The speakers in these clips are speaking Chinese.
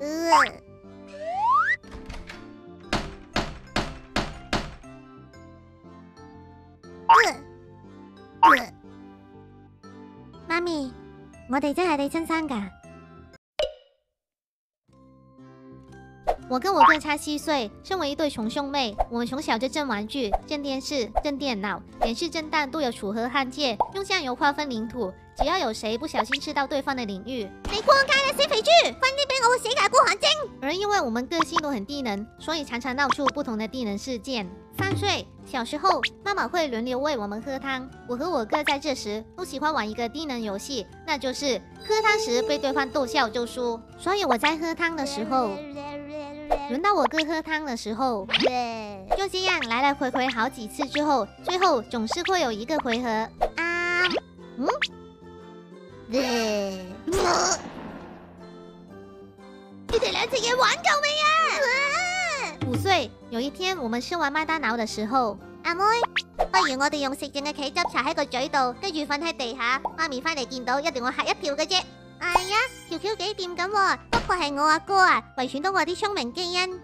呃。妈咪，我哋真系你亲生噶。我跟我哥差七岁，身为一对穷兄妹，我们从小就挣玩具、挣电视、挣电脑，连是震蛋都有楚河汉界，用酱油划分领土。只要有谁不小心吃到对方的领域，你滚开了，死肥猪！快啲俾我个死界孤寒精！而因为我们个性都很低能，所以常常闹出不同的低能事件。三岁小时候，妈妈会轮流喂我们喝汤，我和我哥在这时都喜欢玩一个低能游戏，那就是喝汤时被对方逗笑就输。所以我在喝汤的时候，轮到我哥喝汤的时候，就这样来来回回好几次之后，最后总是会有一个回合啊，嗯。你哋两只嘢玩够未啊？五岁有一天，我们吃完麦当劳的时候，阿妹，不如我哋用食剩嘅茄汁搽喺个嘴度，跟住瞓喺地下。妈咪翻嚟见到，一定会吓一跳嘅啫。哎呀，条条几掂咁？不过系我阿哥啊，遗传到我啲聪明基因。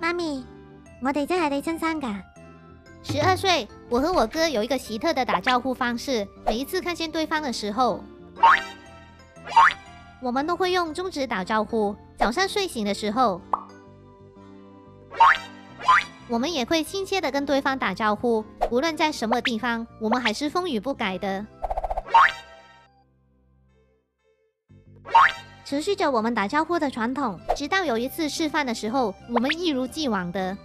妈咪，我哋真系你亲生噶。十二岁，我和我哥有一个奇特的打招呼方式。每一次看见对方的时候，我们都会用中指打招呼。早上睡醒的时候，我们也会亲切的跟对方打招呼。无论在什么地方，我们还是风雨不改的。持续着我们打招呼的传统，直到有一次示范的时候，我们一如既往的，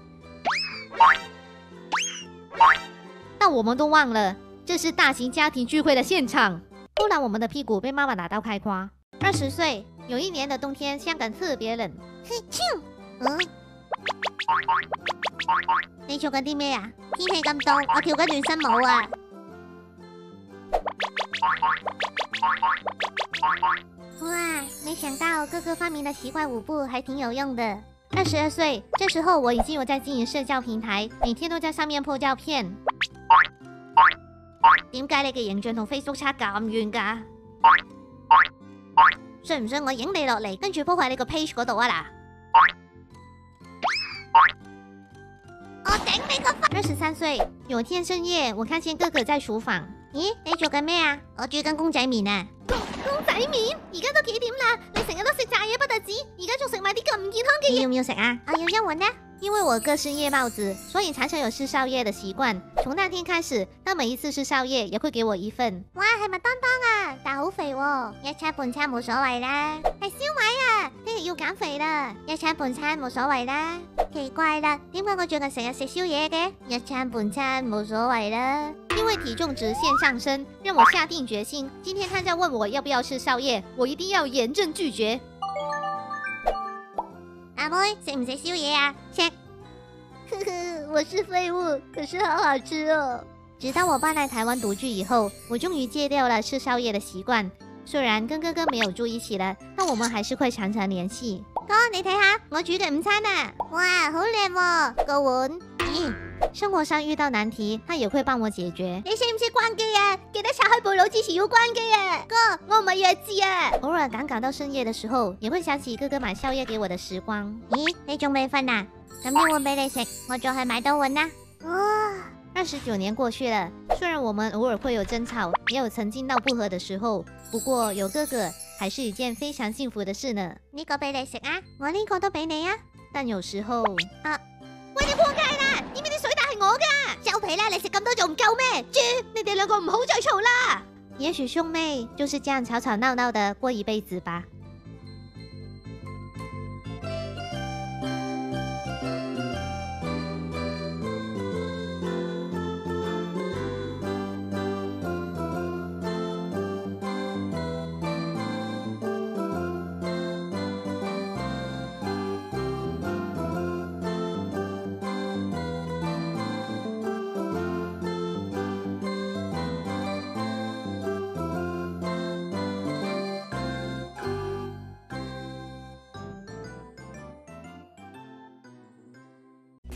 但我们都忘了这是大型家庭聚会的现场。突然，我们的屁股被妈妈打到开花。二十岁，有一年的冬天，香港特别冷。嘿咻，嗯，你做紧啲咩啊？天气咁冻，我跳紧暖身舞啊！哥哥发明的奇怪舞步还挺有用的。二十二岁，这时候我已经有在经营社交平台，每天都在上面 po 照片。点解你嘅形象同 Facebook 差咁远噶？信唔信我影你落嚟，跟住 po 喺你个 page 嗰度啊啦？我顶你个！二十三岁，有天深夜，我看见哥哥在厨房。咦，你做紧咩啊？我煮紧公仔面啊！公仔面，而家都几点啦？你成日都食炸嘢不得止，而家仲食埋啲咁唔健康嘅嘢。要唔要食啊？我要一碗呢。因为我哥是夜猫子，所以常常有吃宵夜的习惯。从那天开始，他每一次吃宵夜也会给我一份。哇，系麦当当啊，但好肥喎，一餐半餐冇所谓啦。系烧米啊，听日要减肥啦，一餐半餐冇所谓啦。奇怪啦，点解我最近成日食宵夜嘅？一餐半餐冇所谓啦。因为体重直线上升，让我下定决心，今天他在问我要不要吃宵夜，我一定要严正拒绝。阿妹食唔食宵夜啊？食。呵呵，我是废物，可是好好吃哦。直到我爸来台湾独居以后，我终于戒掉了吃宵夜的习惯。虽然跟哥哥没有住一起了，但我们还是会常常联系。哥，你睇下我煮嘅午餐啊！哇，好靓喎，个碗。生活上遇到难题，他也会帮我解决。你识唔识关机啊？记得拆开部脑之前要关机啊！哥，我唔系弱智啊！偶尔赶赶到深夜的时候，也会想起哥哥买宵夜给我的时光。咦，你仲未瞓啊？咁一碗俾你食，我再去买多碗啦。哇，二十九年过去了，虽然我们偶尔会有争吵，也有曾经闹不和的时候，不过有哥哥还是一件非常幸福的事呢。呢个俾你食啊，我呢个都俾你啊。但有时候啊，喂，你破戒啦！点解啲水袋系我噶？收皮啦！你食咁多仲唔够咩？猪，你哋两个唔好再嘈啦！也许兄妹就是这样吵吵闹闹的过一辈子吧。